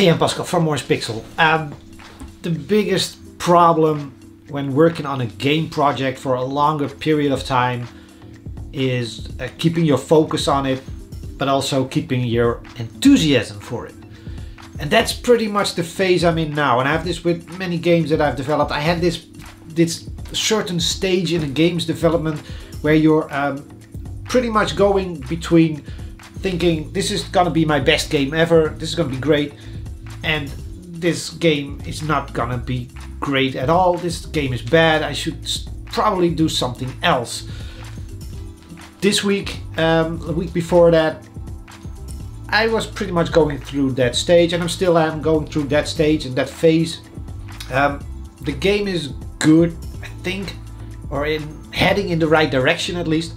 Hey, I'm Pascal from Orangepixel. Um, the biggest problem when working on a game project for a longer period of time is uh, keeping your focus on it, but also keeping your enthusiasm for it. And that's pretty much the phase I'm in now. And I have this with many games that I've developed. I had this this certain stage in a game's development where you're um, pretty much going between thinking this is gonna be my best game ever, this is gonna be great, and this game is not gonna be great at all. This game is bad. I should probably do something else. This week, um, the week before that, I was pretty much going through that stage, and I'm still am going through that stage and that phase. Um, the game is good, I think, or in heading in the right direction at least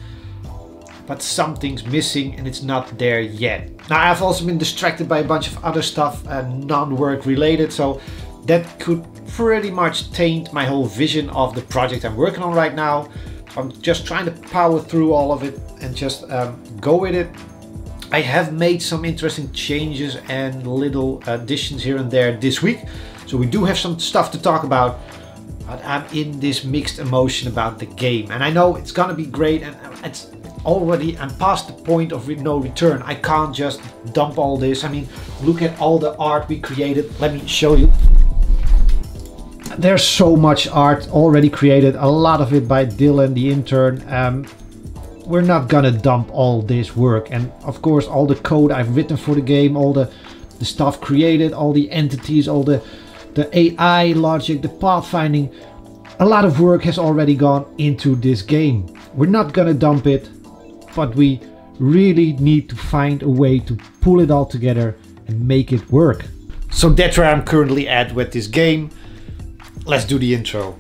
but something's missing and it's not there yet. Now I've also been distracted by a bunch of other stuff and non-work related, so that could pretty much taint my whole vision of the project I'm working on right now. I'm just trying to power through all of it and just um, go with it. I have made some interesting changes and little additions here and there this week, so we do have some stuff to talk about. But I'm in this mixed emotion about the game, and I know it's gonna be great, and it's already I'm past the point of no return. I can't just dump all this. I mean, look at all the art we created. Let me show you. There's so much art already created, a lot of it by Dylan, the intern. Um, we're not gonna dump all this work. And of course, all the code I've written for the game, all the, the stuff created, all the entities, all the, the AI logic, the pathfinding, a lot of work has already gone into this game. We're not gonna dump it but we really need to find a way to pull it all together and make it work. So that's where I'm currently at with this game. Let's do the intro.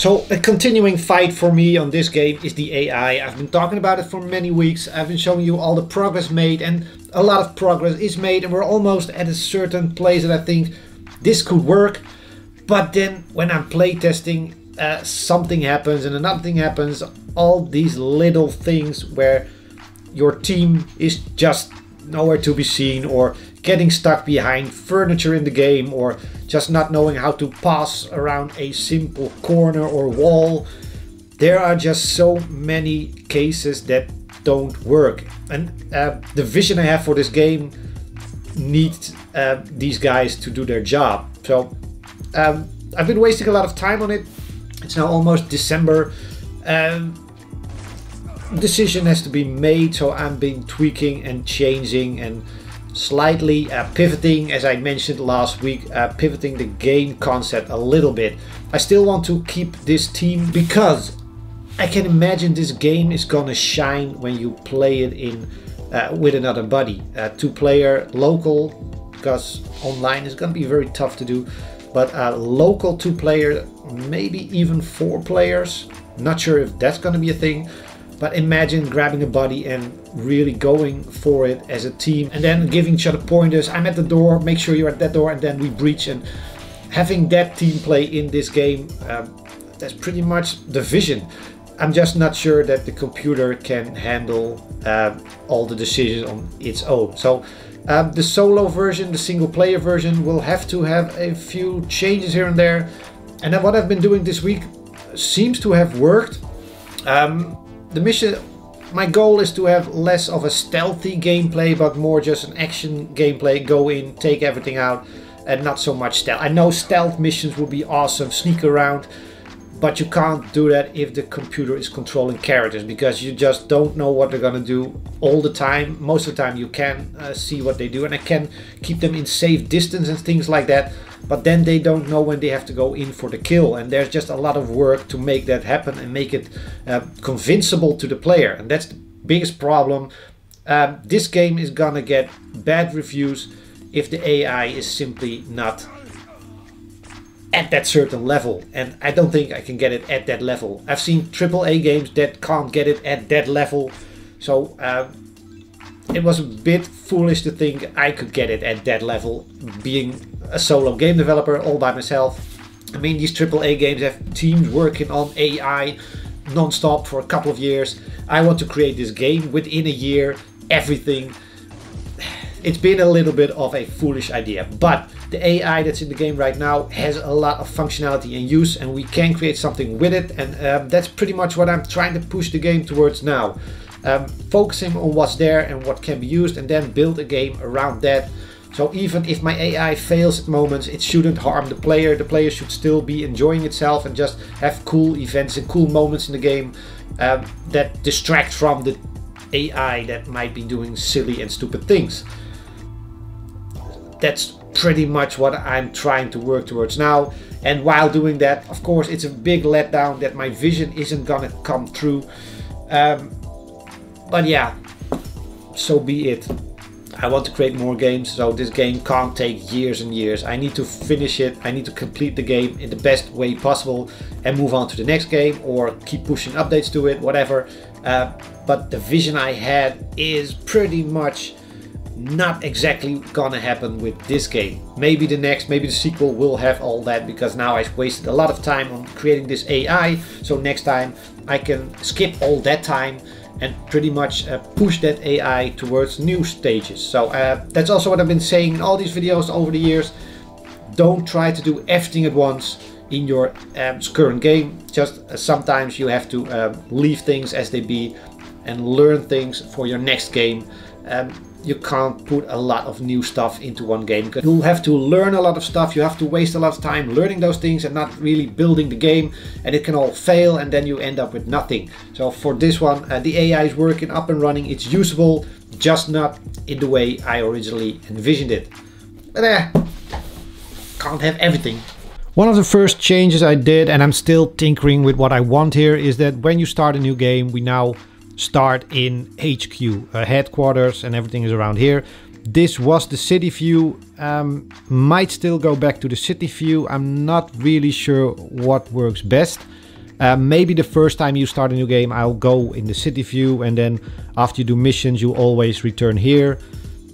So a continuing fight for me on this game is the AI. I've been talking about it for many weeks. I've been showing you all the progress made and a lot of progress is made and we're almost at a certain place that I think this could work. But then when I'm playtesting, uh, something happens and another thing happens. All these little things where your team is just nowhere to be seen or getting stuck behind furniture in the game or just not knowing how to pass around a simple corner or wall. There are just so many cases that don't work. And uh, the vision I have for this game needs uh, these guys to do their job. So um, I've been wasting a lot of time on it. It's now almost December. Um, decision has to be made, so I've been tweaking and changing and slightly uh, pivoting, as I mentioned last week, uh, pivoting the game concept a little bit. I still want to keep this team because I can imagine this game is gonna shine when you play it in uh, with another buddy. Uh, two player local, because online is gonna be very tough to do but a local two player, maybe even four players. Not sure if that's going to be a thing, but imagine grabbing a buddy and really going for it as a team and then giving each other pointers. I'm at the door, make sure you're at that door, and then we breach. And having that team play in this game, um, that's pretty much the vision. I'm just not sure that the computer can handle uh, all the decisions on its own. So um, the solo version, the single player version, will have to have a few changes here and there. And then what I've been doing this week seems to have worked. Um, the mission, my goal is to have less of a stealthy gameplay, but more just an action gameplay. Go in, take everything out, and not so much stealth. I know stealth missions would be awesome, sneak around, but you can't do that if the computer is controlling characters because you just don't know what they're gonna do all the time. Most of the time you can uh, see what they do and I can keep them in safe distance and things like that but then they don't know when they have to go in for the kill and there's just a lot of work to make that happen and make it uh, convincible to the player and that's the biggest problem. Um, this game is gonna get bad reviews if the AI is simply not at that certain level and I don't think I can get it at that level. I've seen AAA games that can't get it at that level so uh, it was a bit foolish to think I could get it at that level being a solo game developer all by myself. I mean these AAA games have teams working on AI non-stop for a couple of years. I want to create this game within a year, everything. It's been a little bit of a foolish idea, but the AI that's in the game right now has a lot of functionality and use and we can create something with it and um, that's pretty much what I'm trying to push the game towards now. Um, focusing on what's there and what can be used and then build a game around that. So even if my AI fails at moments, it shouldn't harm the player. The player should still be enjoying itself and just have cool events and cool moments in the game um, that distract from the AI that might be doing silly and stupid things. That's pretty much what I'm trying to work towards now. And while doing that, of course, it's a big letdown that my vision isn't gonna come through. Um, but yeah, so be it. I want to create more games, so this game can't take years and years. I need to finish it, I need to complete the game in the best way possible and move on to the next game or keep pushing updates to it, whatever. Uh, but the vision I had is pretty much not exactly gonna happen with this game. Maybe the next, maybe the sequel will have all that because now I've wasted a lot of time on creating this AI. So next time I can skip all that time and pretty much uh, push that AI towards new stages. So uh, that's also what I've been saying in all these videos over the years. Don't try to do everything at once in your um, current game. Just uh, sometimes you have to um, leave things as they be and learn things for your next game. Um, you can't put a lot of new stuff into one game because you'll have to learn a lot of stuff you have to waste a lot of time learning those things and not really building the game and it can all fail and then you end up with nothing. So for this one uh, the AI is working up and running it's usable just not in the way I originally envisioned it. But eh, can't have everything. One of the first changes I did and I'm still tinkering with what I want here is that when you start a new game we now start in HQ, uh, headquarters, and everything is around here. This was the city view. Um, might still go back to the city view. I'm not really sure what works best. Uh, maybe the first time you start a new game, I'll go in the city view, and then after you do missions, you always return here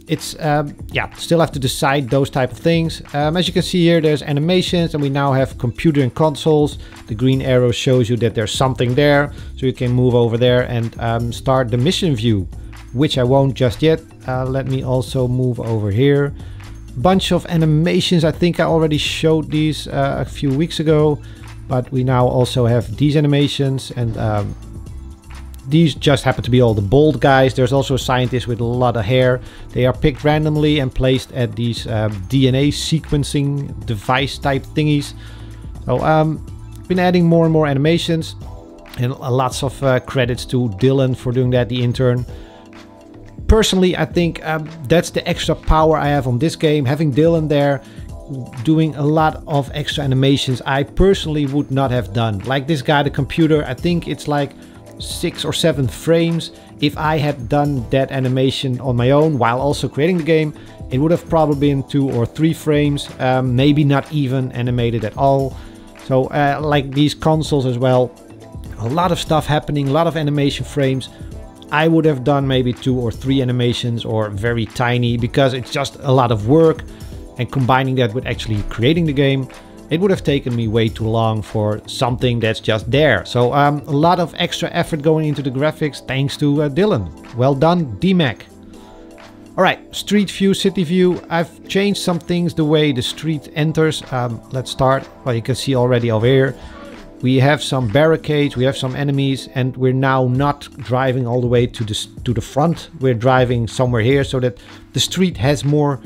it's um, yeah still have to decide those type of things. Um, as you can see here there's animations and we now have computer and consoles. The green arrow shows you that there's something there so you can move over there and um, start the mission view which I won't just yet. Uh, let me also move over here. Bunch of animations. I think I already showed these uh, a few weeks ago but we now also have these animations and um, these just happen to be all the bald guys. There's also a scientist with a lot of hair. They are picked randomly and placed at these um, DNA sequencing device type thingies. So um, been adding more and more animations and lots of uh, credits to Dylan for doing that, the intern. Personally, I think um, that's the extra power I have on this game. Having Dylan there doing a lot of extra animations I personally would not have done. Like this guy, the computer, I think it's like six or seven frames. If I had done that animation on my own while also creating the game, it would have probably been two or three frames, um, maybe not even animated at all. So uh, like these consoles as well, a lot of stuff happening, a lot of animation frames. I would have done maybe two or three animations or very tiny because it's just a lot of work and combining that with actually creating the game it would have taken me way too long for something that's just there. So um, a lot of extra effort going into the graphics thanks to uh, Dylan. Well done, DMAC. Alright, street view, city view. I've changed some things the way the street enters. Um, let's start. Well, you can see already over here. We have some barricades, we have some enemies, and we're now not driving all the way to the, to the front. We're driving somewhere here so that the street has more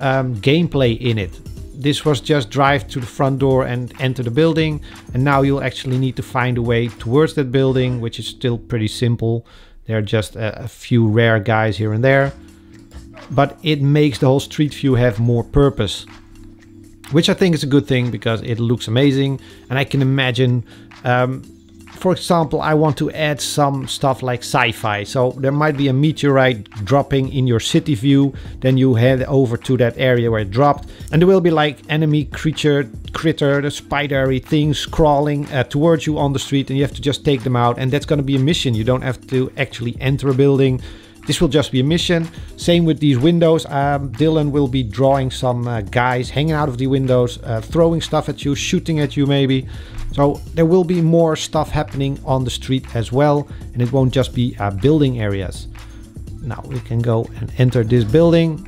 um, gameplay in it this was just drive to the front door and enter the building and now you'll actually need to find a way towards that building which is still pretty simple. There are just a, a few rare guys here and there but it makes the whole street view have more purpose which I think is a good thing because it looks amazing and I can imagine um, for example, I want to add some stuff like sci-fi. So there might be a meteorite dropping in your city view. Then you head over to that area where it dropped. And there will be like enemy creature, critter, the spidery things crawling uh, towards you on the street. And you have to just take them out. And that's going to be a mission. You don't have to actually enter a building. This will just be a mission. Same with these windows. Um, Dylan will be drawing some uh, guys hanging out of the windows, uh, throwing stuff at you, shooting at you maybe. So there will be more stuff happening on the street as well. And it won't just be uh, building areas. Now we can go and enter this building.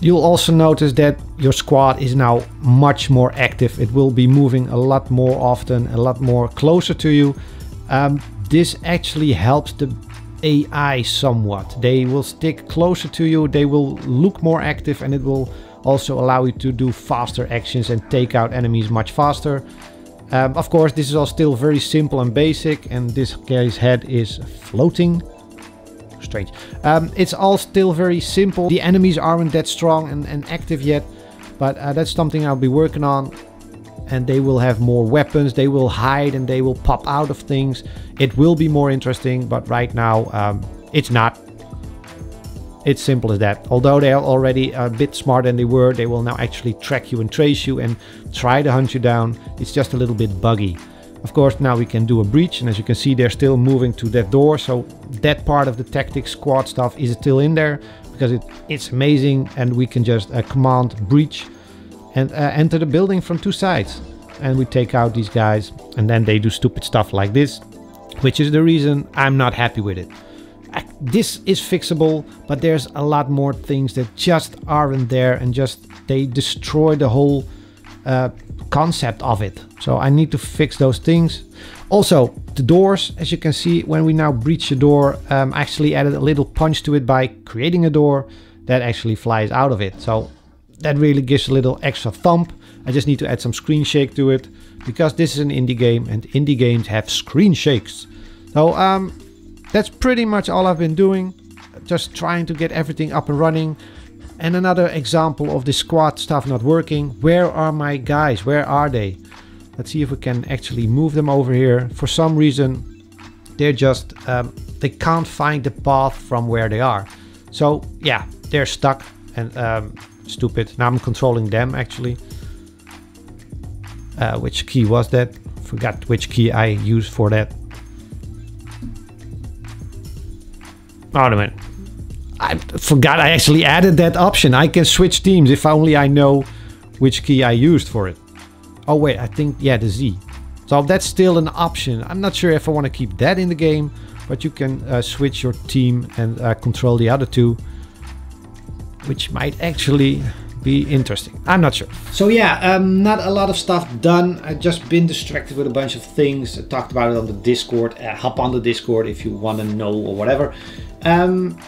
You'll also notice that your squad is now much more active. It will be moving a lot more often, a lot more closer to you. Um, this actually helps the AI somewhat. They will stick closer to you, they will look more active and it will also allow you to do faster actions and take out enemies much faster. Um, of course, this is all still very simple and basic and this guy's head is floating strange. Um, it's all still very simple. The enemies aren't that strong and, and active yet, but uh, that's something I'll be working on. And they will have more weapons, they will hide and they will pop out of things. It will be more interesting, but right now um, it's not. It's simple as that. Although they are already a bit smarter than they were, they will now actually track you and trace you and try to hunt you down. It's just a little bit buggy. Of course, now we can do a breach, and as you can see, they're still moving to that door. So that part of the tactics squad stuff is still in there because it, it's amazing, and we can just uh, command breach and uh, enter the building from two sides. And we take out these guys, and then they do stupid stuff like this, which is the reason I'm not happy with it. This is fixable, but there's a lot more things that just aren't there, and just they destroy the whole uh, concept of it. So I need to fix those things. Also, the doors, as you can see, when we now breach a door, um, actually added a little punch to it by creating a door that actually flies out of it. So that really gives a little extra thump. I just need to add some screen shake to it because this is an indie game and indie games have screen shakes. So um, that's pretty much all I've been doing. Just trying to get everything up and running. And another example of the squad stuff not working. Where are my guys? Where are they? Let's see if we can actually move them over here. For some reason, they're just, um, they can't find the path from where they are. So yeah, they're stuck and um, stupid. Now I'm controlling them actually. Uh, which key was that? Forgot which key I used for that. Oh, no, man. I forgot I actually added that option. I can switch teams if only I know which key I used for it. Oh wait, I think, yeah, the Z. So that's still an option. I'm not sure if I want to keep that in the game, but you can uh, switch your team and uh, control the other two, which might actually be interesting. I'm not sure. So yeah, um, not a lot of stuff done. I've just been distracted with a bunch of things. I talked about it on the Discord. Uh, hop on the Discord if you want to know or whatever. Um,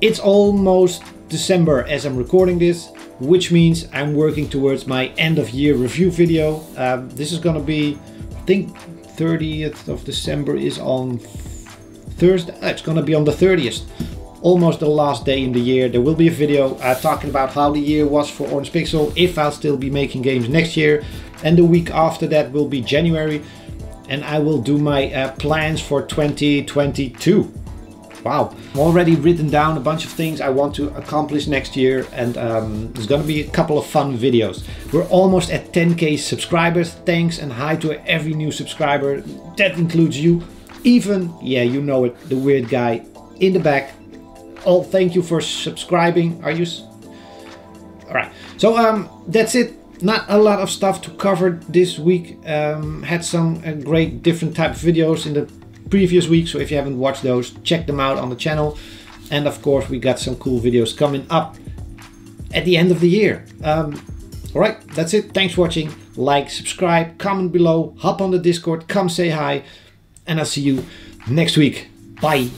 it's almost December as I'm recording this, which means I'm working towards my end of year review video. Um, this is gonna be, I think 30th of December is on Thursday. Uh, it's gonna be on the 30th, almost the last day in the year. There will be a video uh, talking about how the year was for Orangepixel, if I'll still be making games next year. And the week after that will be January. And I will do my uh, plans for 2022. Wow, I've already written down a bunch of things I want to accomplish next year and um, there's gonna be a couple of fun videos. We're almost at 10k subscribers. Thanks and hi to every new subscriber. That includes you. Even, yeah, you know it, the weird guy in the back. Oh, thank you for subscribing. Are you... Alright, so um, that's it not a lot of stuff to cover this week. Um, had some uh, great different type of videos in the previous week. So if you haven't watched those, check them out on the channel. And of course, we got some cool videos coming up at the end of the year. Um, all right, that's it. Thanks for watching. Like, subscribe, comment below, hop on the Discord, come say hi. And I'll see you next week. Bye.